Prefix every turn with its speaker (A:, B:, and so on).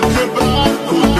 A: goodbye.